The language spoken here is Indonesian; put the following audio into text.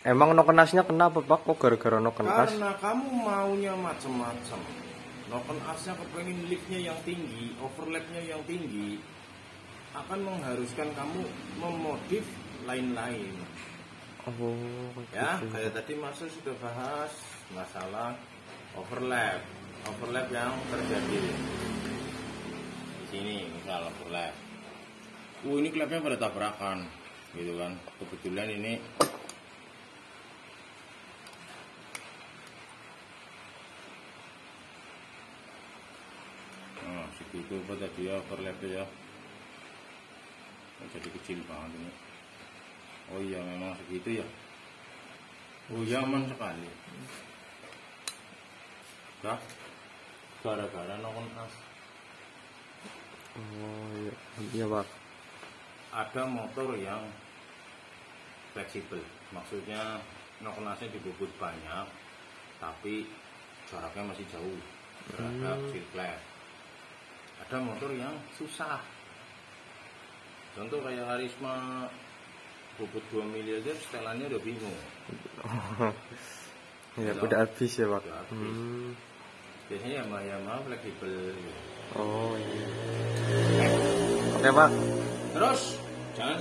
Emang no kenasnya kenapa pak? Kok gara-gara no kenas? Karena kamu maunya macam-macam. Noken asnya kepengen liftnya yang tinggi, overlapnya yang tinggi, akan mengharuskan kamu memodif lain-lain. Oh, Ya, gitu. kayak tadi Masu sudah bahas masalah overlap, overlap yang terjadi di sini, misal overlap. Uh, ini klepnya pada tabrakan, gitu kan? Kebetulan ini segitu apa tadi ya overlapnya ya. Oh, jadi kecil banget ini. Oh iya memang segitu ya. Oh iya aman sekali. Nah, gara-gara nonton as. Oh iya, iya pak. Ada motor yang fleksibel. Maksudnya nonton asnya dibobot banyak, tapi jaraknya masih jauh terhadap Hmm. sirkuit. Ada motor yang susah. Contoh kayak Karisma bobot 2 mili aja setelannya udah bingung. Ya Ya. udah habis ya pak. Habis. Hmm. Biasanya Yamaha Yamaha fleksibel. gitu. Oh iya. Oke pak. Terus jangan